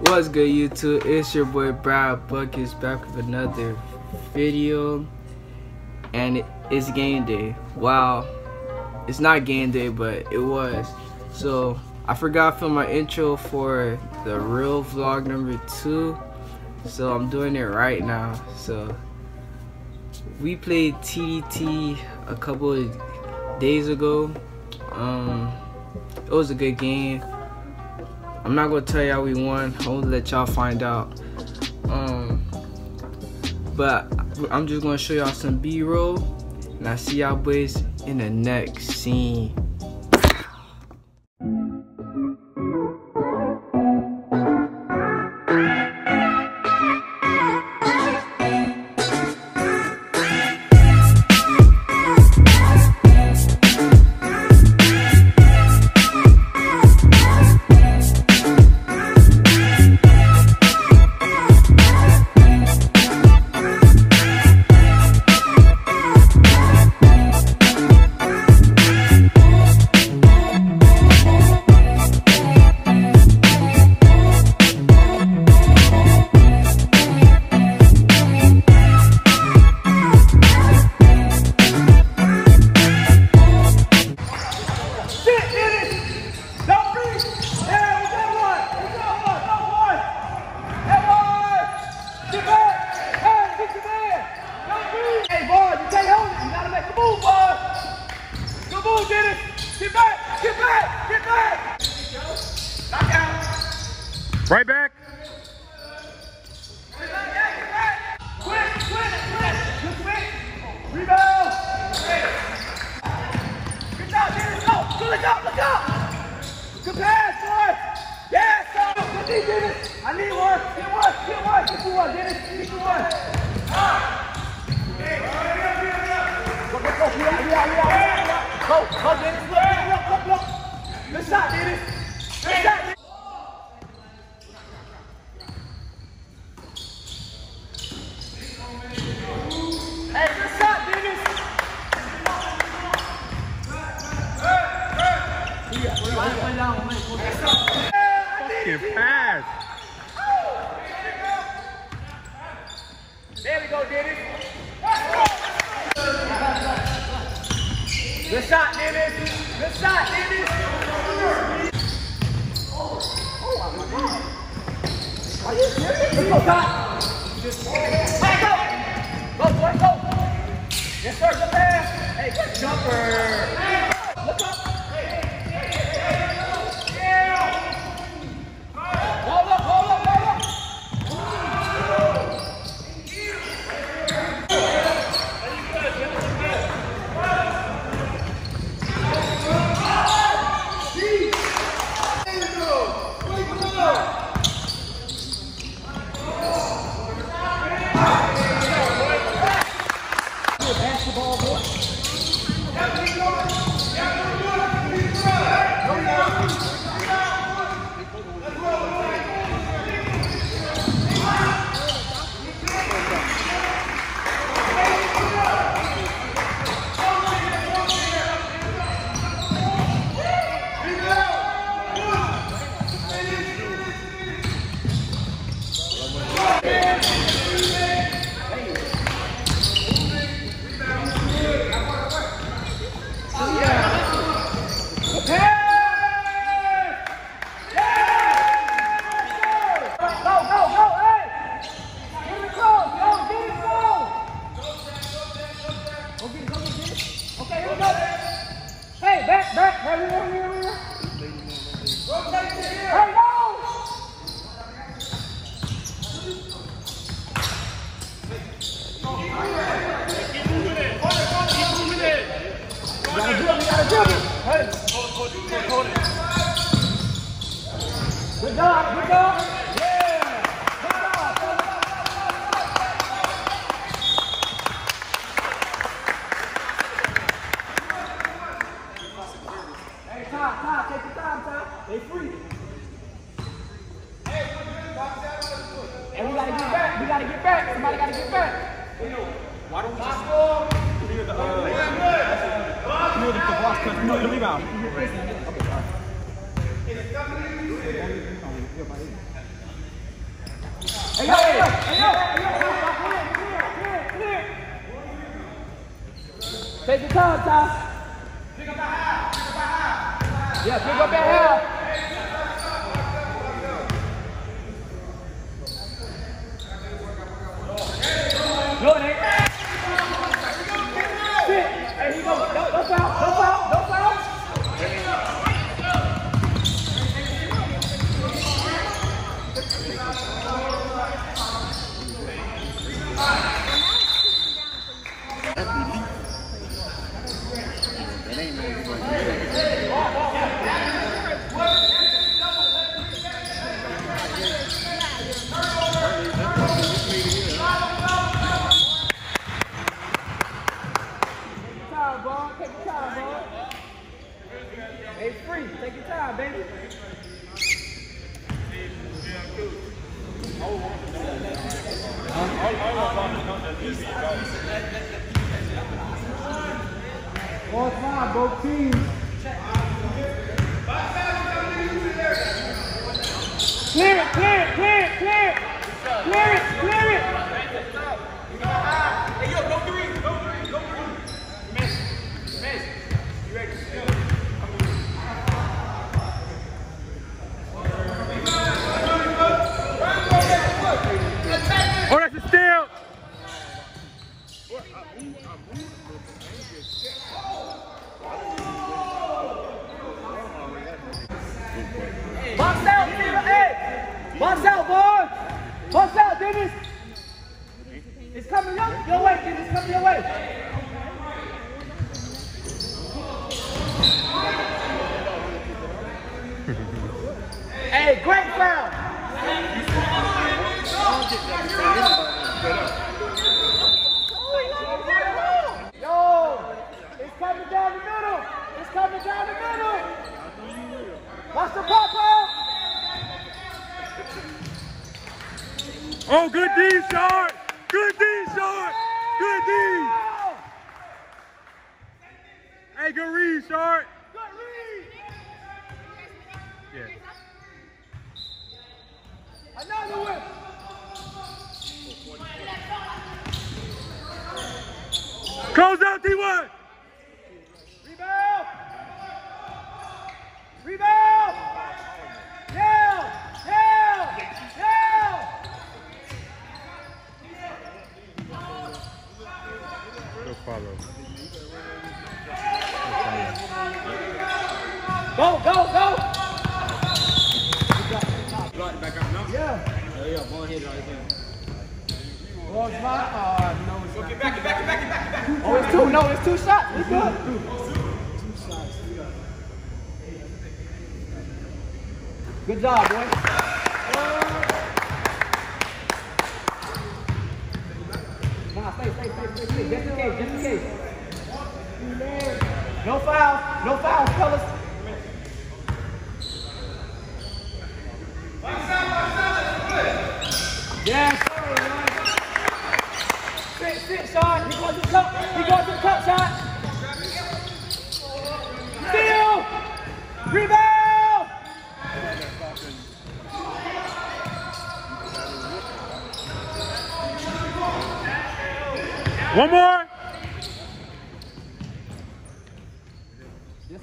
What's good YouTube? It's your boy Brad Buckets back with another video and it's game day. Wow. It's not game day but it was. So I forgot to film my intro for the real vlog number two. So I'm doing it right now. So we played TDT a couple of days ago. Um it was a good game I'm not gonna tell y'all we won. I'll let y'all find out. Um, but I'm just gonna show y'all some B-roll, and I see y'all boys in the next scene. Right back. Good pass, boy! Yes, sir! Good D, Dennis! I need one! Get one! Get one! Get you one, Dennis! Get you one! Go, go, go! We out, we out, we out! Go, go, Dennis! Look, look, look, look! Good shot, Dennis! Good shot, Dennis! Hey, good shot, Dennis! Fucking pass. There we go, Dennis. Good shot, Dennis. Good shot, Dennis. Are you serious? Let's go, Scott. Hey, go. Go, boy, go. Yes, sir. Good pass. Hey, good jumper. Look Good job, good job. Take your time, Ty. Pick up that half. Pick up that half. Yeah, pick up that half. Time, baby. Fine, both teams. Clear it, clear it, clear it, clear it. Clear it, clear it. Hey, yo, go three, go three, go three. Miss, miss. You ready? Oh, that's a steal. Box out, Steven. Hey! Box out, boy! Box out, Dennis! It's coming your, your way, Dennis. It's coming your way. hey, great foul! Yo! It's coming down the middle! It's coming down the middle! Watch the pop out! Oh, good D, short. Good D, short. Good D. Hey, good read, read! Yeah. Another one! Close out, D1. Rebound! Rebound! Go, go, go! Back up now. Yeah. Oh yeah, one hit right there. Oh, it's. Oh, no, it's not. Get back, get back, get back, get back, get back. Oh, it's two. No, it's two shots. It's good. Good job, boy. Nah, stay, stay, stay, stay, stay. Just in case, just in case. No foul, no foul, fellas. Yes, sir, man. Sit, sit, Sean. He goes to the cup. He goes to the cup, Sean. Steal! Rebound! One more. Yes.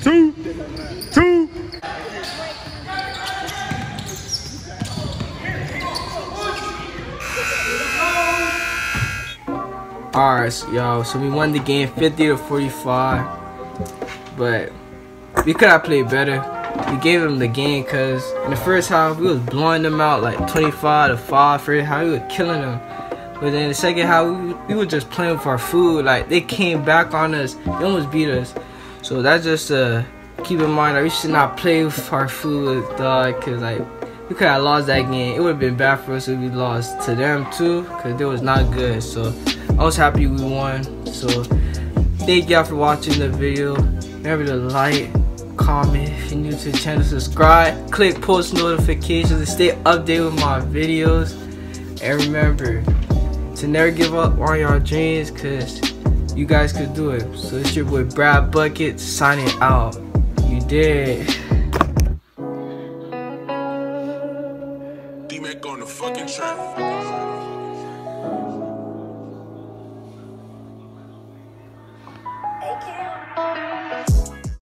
Two. Two. Alright, so, yo, so we won the game 50 to 45. But we could have played better. We gave them the game because in the first half we was blowing them out like 25 to 5 first half we were killing them. But then the second half we, we were just playing for our food. Like they came back on us. They almost beat us. So that's just uh keep in mind that we should not play with our food dog because like we could have lost that game. It would have been bad for us if we lost to them too because it was not good. So I was happy we won. So thank y'all for watching the video. Remember to like, comment if you're new to the channel, subscribe, click post notifications to stay updated with my videos. And remember to never give up on your dreams because you guys could do it. So it's your boy Brad Bucket signing out. You did.